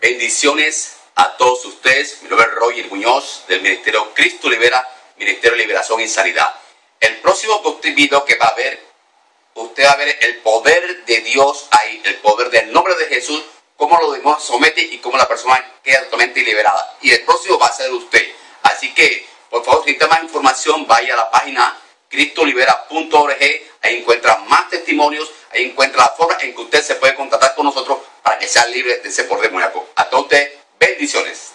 Bendiciones a todos ustedes. Mi nombre es Roger Muñoz del Ministerio Cristo Libera, Ministerio de Liberación y Sanidad. El próximo video que va a ver, usted va a ver el poder de Dios ahí, el poder del nombre de Jesús, cómo lo demás somete y cómo la persona queda totalmente liberada. Y el próximo va a ser usted. Así que, por favor, si necesita más información, vaya a la página cristolibera.org. Ahí encuentra más testimonios, ahí encuentra la forma en que usted se puede contactar con nosotros que sea libre de ese poder demoníaco. A todos ustedes, bendiciones.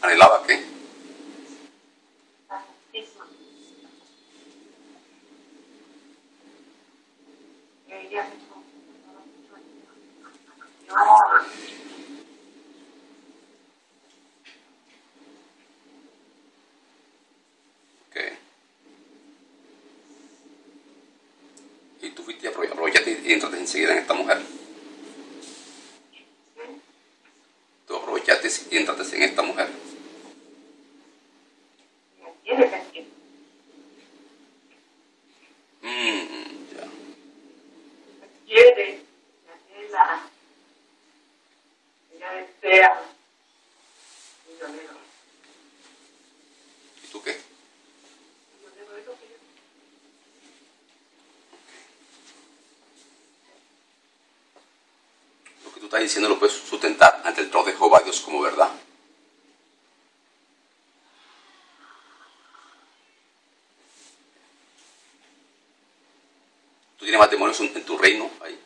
¿Anhelaba qué? Y tú fuiste a aprovechate y entraste enseguida en esta mujer. Tú aprovechaste y entraste en esta mujer. Mm, ya. ella desea. Y yo le doy, ¿Y tú qué? y yo le doy lo que yo Lo que tú estás diciendo lo puedes sustentar ante el trono de Jehová Dios como verdad. Tú tienes matrimonios en en tu reino ahí.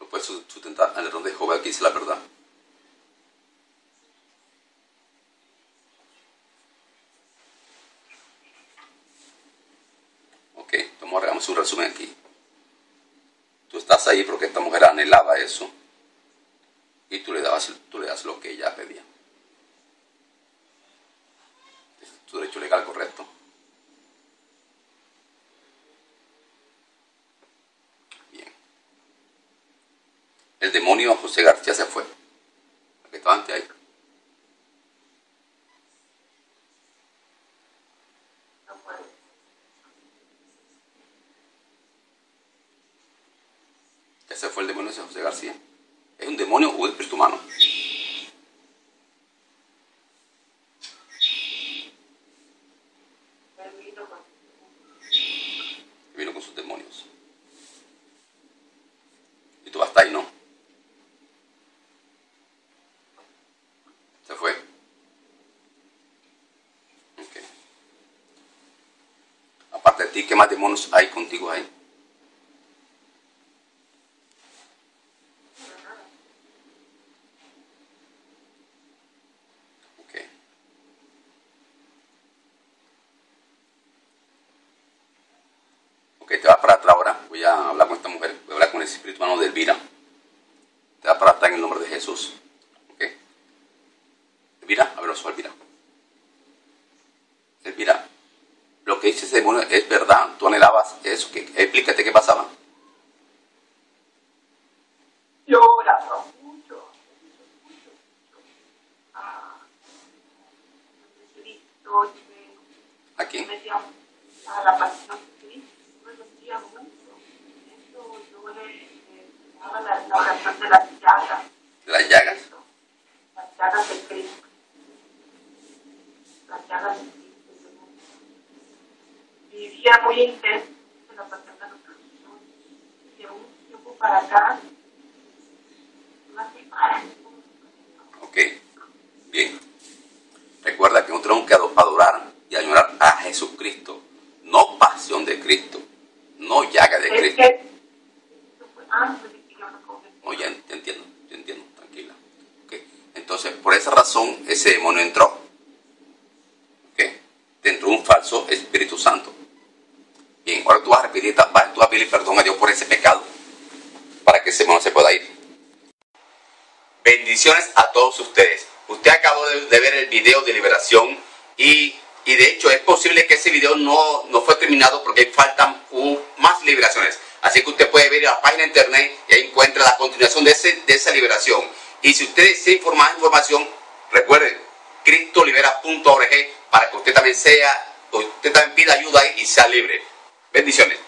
Lo puedes su- sustentar ante el trono de Jehová que dice la verdad. Ok, vamos a hagamos un resumen aquí. Tú estás ahí porque esta mujer anhelaba eso y tú le dabas, tú le das lo que ella pedía. Es tu derecho legal correcto. Bien. El demonio José García se fue. El estaba antes ahí. Ese fue el demonio de José García. ¿Es un demonio o un espíritu humano? Vino con sus demonios. Y tú vas ahí, ¿no? ¿Se fue? Ok. Aparte de ti, ¿qué más demonios hay contigo ahí? Ok. Ok, te vas para atrás ahora. Voy a hablar con esta mujer. Voy a hablar con el espíritu humano de Elvira. Te vas para atrás en el nombre de Jesús. Ok. Elvira, a ver los Elvira. Elvira, lo que dice ese demonio es verdad. Tú anhelabas eso. ¿Qué? Explícate qué pasaba. lloraba mucho, mucho, mucho. Ah, Cristo, yo Aquí. me a la pasión de Cristo, me metía mucho. Eso yo le le daba la, la oración de las llagas. Las llagas. Las llagas de Cristo. Las llagas de Cristo. Vivía muy intenso en la pasión de los Cristo. De un tiempo para acá, más que para. Ok. Bien. Recuerda que nosotros tenemos que ado- adorar y añorar a Jesucristo. No pasión de Cristo. No llaga de Es Cristo. de que yo me convertí. No, ya te entiendo, te entiendo, tranquila. Ok. Entonces, por esa razón, ese demonio entró. Ok. Te entró un falso Espíritu Santo. Bien, ahora tú vas a a pedir perdón a Dios por ese pecado. Para que ese demonio se pueda ir. Bendiciones a todos ustedes. Usted acabó de, de ver el video de liberación y, y de hecho es posible que ese video no, no fue terminado porque faltan más liberaciones. Así que usted puede ver la página de internet y encuentra la continuación de, ese, de esa liberación. Y si usted desea informar más información, Recuerden, cristolibera.org para que usted también sea, usted también pida ayuda ahí y sea libre. Bendiciones.